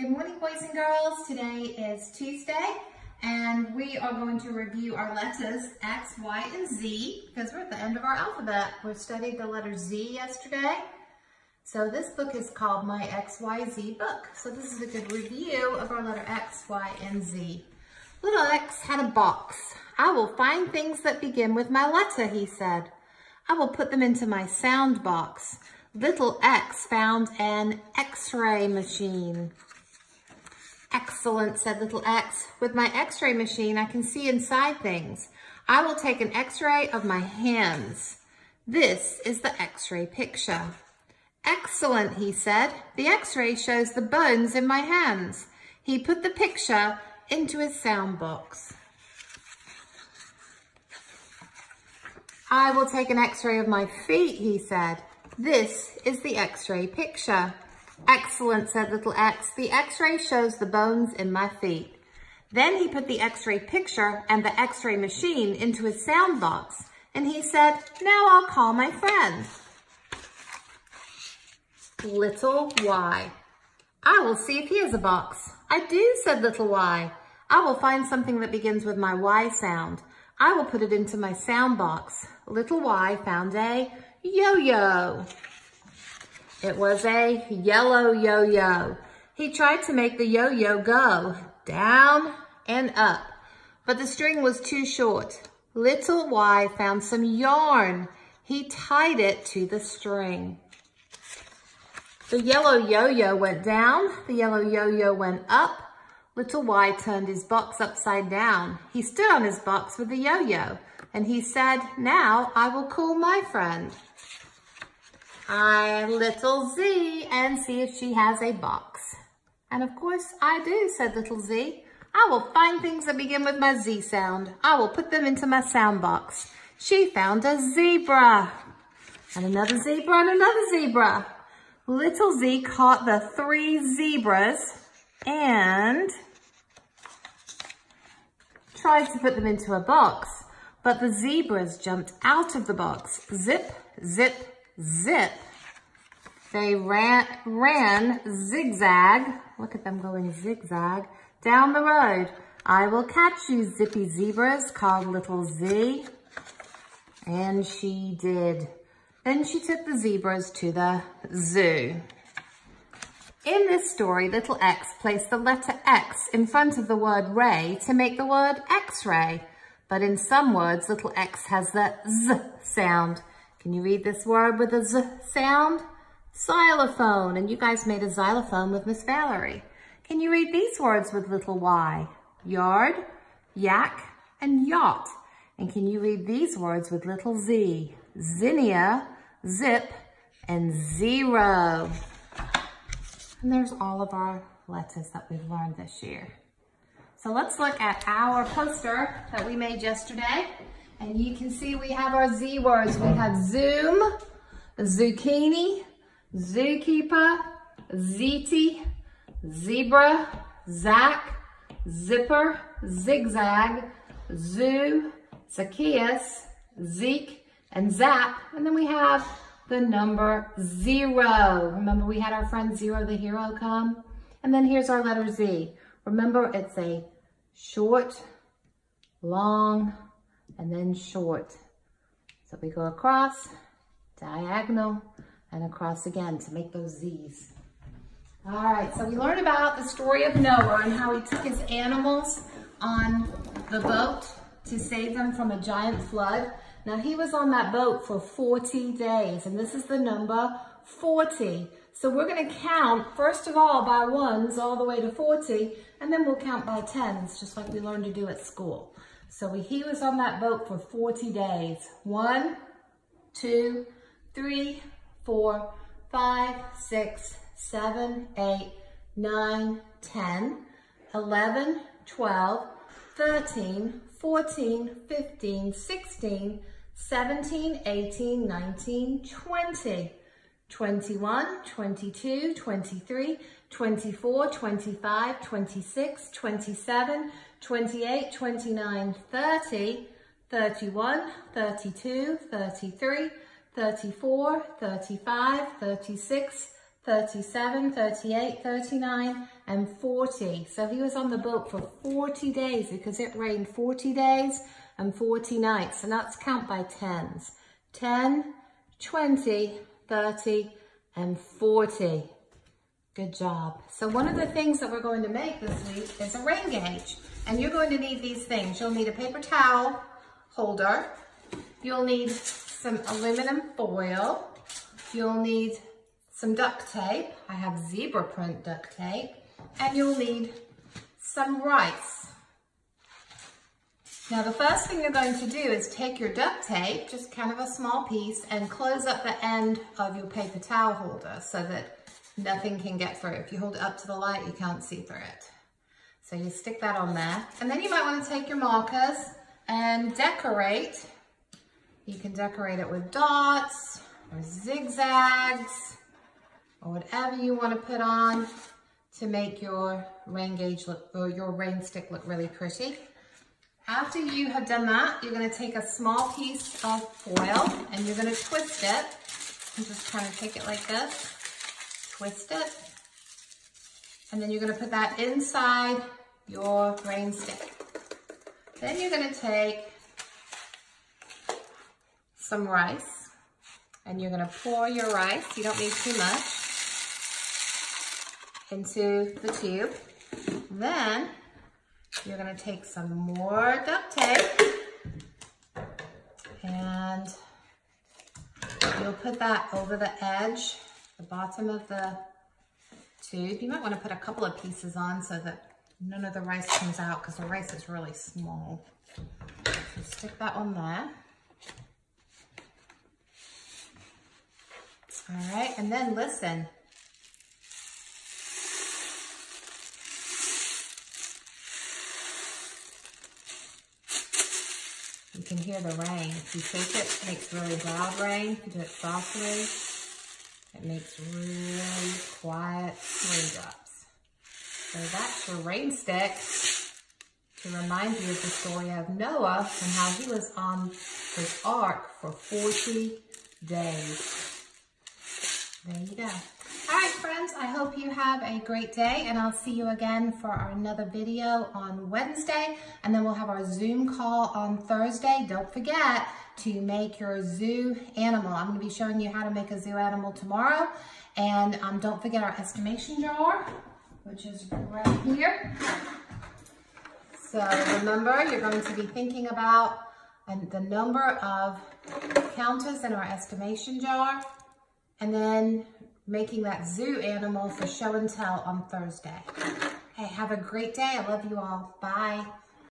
Good morning, boys and girls. Today is Tuesday, and we are going to review our letters X, Y, and Z because we're at the end of our alphabet. We studied the letter Z yesterday. So this book is called My XYZ Book. So this is a good review of our letter X, Y, and Z. Little X had a box. I will find things that begin with my letter, he said. I will put them into my sound box. Little X found an x-ray machine. Excellent, said little X. With my x-ray machine, I can see inside things. I will take an x-ray of my hands. This is the x-ray picture. Excellent, he said. The x-ray shows the bones in my hands. He put the picture into his sound box. I will take an x-ray of my feet, he said. This is the x-ray picture. Excellent, said little X. The x-ray shows the bones in my feet. Then he put the x-ray picture and the x-ray machine into his sound box. And he said, now I'll call my friend. Little Y. I will see if he has a box. I do, said little Y. I will find something that begins with my Y sound. I will put it into my sound box. Little Y found a yo-yo. It was a yellow yo-yo. He tried to make the yo-yo go down and up, but the string was too short. Little Y found some yarn. He tied it to the string. The yellow yo-yo went down, the yellow yo-yo went up. Little Y turned his box upside down. He stood on his box with the yo-yo, and he said, now I will call my friend. I little Z and see if she has a box. And of course I do, said little Z. I will find things that begin with my Z sound. I will put them into my sound box. She found a zebra. And another zebra and another zebra. Little Z caught the three zebras and tried to put them into a box. But the zebras jumped out of the box. Zip, zip, zip. They ran, ran zigzag, look at them going zigzag, down the road. I will catch you, zippy zebras, called little Z. And she did. Then she took the zebras to the zoo. In this story, little X placed the letter X in front of the word ray to make the word X-ray. But in some words, little X has the Z sound. Can you read this word with a Z sound? Xylophone. And you guys made a xylophone with Miss Valerie. Can you read these words with little y? Yard, yak, and yacht. And can you read these words with little z? Zinnia, zip, and zero. And there's all of our letters that we've learned this year. So let's look at our poster that we made yesterday. And you can see we have our Z words. We have Zoom, zucchini, zookeeper, ziti, zebra, zack, zipper, zigzag, zoo, Zacchaeus, Zeke, and Zap. And then we have the number zero. Remember we had our friend Zero the Hero come? And then here's our letter Z. Remember it's a short, long, and then short. So we go across, diagonal, and across again to make those Z's. All right, so we learned about the story of Noah and how he took his animals on the boat to save them from a giant flood. Now he was on that boat for 40 days and this is the number 40. So we're gonna count, first of all, by ones all the way to 40, and then we'll count by tens, just like we learned to do at school. So he was on that boat for 40 days. One, two, three, four, five, six, seven, eight, nine, 10, 11, 12, 13, 14, 15, 16, 17, 18, 19, 20, 21, 22, 23, 24, 25, 26, 27, 28, 29, 30, 31, 32, 33, 34, 35, 36, 37, 38, 39, and 40. So he was on the boat for 40 days because it rained 40 days and 40 nights. And let's count by tens. 10, 20, 30, and 40. Good job. So one of the things that we're going to make this week is a rain gauge. And you're going to need these things. You'll need a paper towel holder. You'll need some aluminum foil. You'll need some duct tape. I have zebra print duct tape. And you'll need some rice. Now the first thing you're going to do is take your duct tape, just kind of a small piece, and close up the end of your paper towel holder so that nothing can get through. If you hold it up to the light, you can't see through it. So you stick that on there. And then you might want to take your markers and decorate. You can decorate it with dots or zigzags or whatever you want to put on to make your rain gauge look, or your rain stick look really pretty. After you have done that, you're gonna take a small piece of foil and you're gonna twist it. And just kind of take it like this, twist it. And then you're gonna put that inside your rain stick. Then you're gonna take some rice and you're gonna pour your rice, you don't need too much, into the tube. Then you're gonna take some more duct tape and you'll put that over the edge, the bottom of the tube. You might wanna put a couple of pieces on so that none of the rice comes out because the rice is really small. So stick that on there. All right, and then listen, can hear the rain. If you shake it, it makes really loud rain. If you do it softly, it makes really quiet raindrops. So that's your rain stick to remind you of the story of Noah and how he was on his ark for 40 days. There you go. All right, friends, I hope you have a great day and I'll see you again for another video on Wednesday and then we'll have our Zoom call on Thursday. Don't forget to make your zoo animal. I'm gonna be showing you how to make a zoo animal tomorrow and um, don't forget our estimation jar, which is right here. So remember, you're going to be thinking about the number of counters in our estimation jar and then making that zoo animal for show and tell on Thursday. Hey, have a great day. I love you all. Bye.